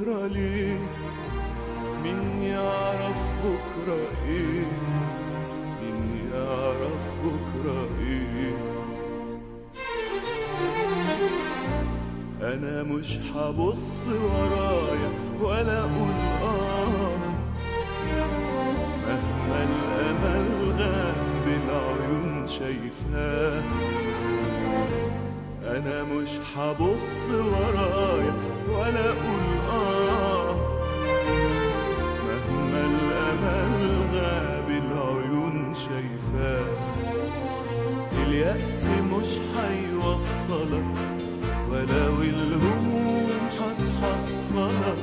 بكرة ليه؟ مين يعرف بكرة إيه؟ مين يعرف بكرة إيه؟ أنا مش هبص ورايا ولا أقول آه. مهما الأمل غاب العيون شايفاه. أنا مش هبص ورايا اليأس مش هيوصلك ولو الهموم هتحصلك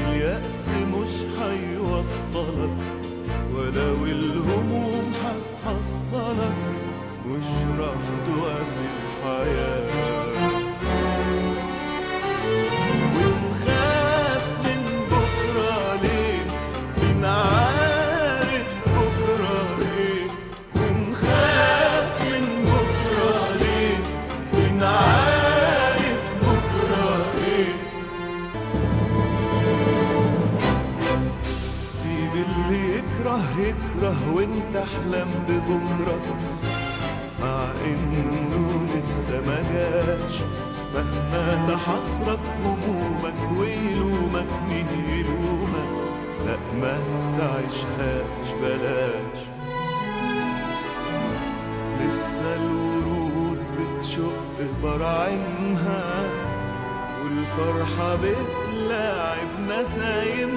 اليأس مش هيوصلك ولو الهموم هتحصلك مش راح توقف الحياة. اللي يكره وانت أحلم ببكرة. مع انه لسه ما جاش مهما تحسرك همومك ويلومك مين يلومك لا ما تعيشهاش بلاش. لسه الورود بتشق براعمها والفرحة بتلاعب نسايمها